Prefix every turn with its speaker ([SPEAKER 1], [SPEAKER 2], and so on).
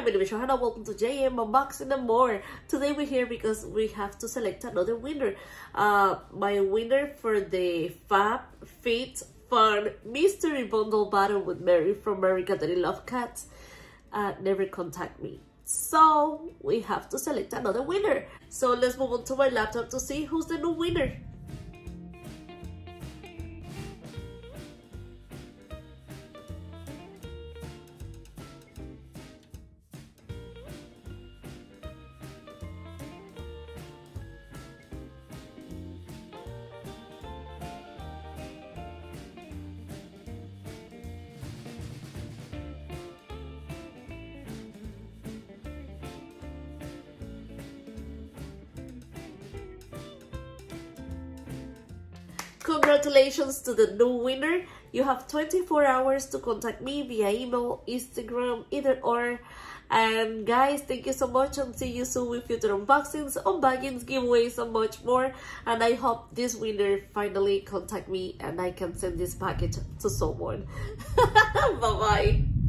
[SPEAKER 1] Hi, my name is Johana. Welcome to JM Unboxing and more. Today we're here because we have to select another winner. Uh, my winner for the Fab Fit Fun Mystery Bundle Battle with Mary from Mary Cat Love Cats uh, never contact me. So we have to select another winner. So let's move on to my laptop to see who's the new winner. Congratulations to the new winner. You have 24 hours to contact me via email, Instagram, either or. And guys, thank you so much and see you soon with future unboxings, unbaggings, giveaways, and much more. And I hope this winner finally contact me and I can send this package to someone. Bye-bye.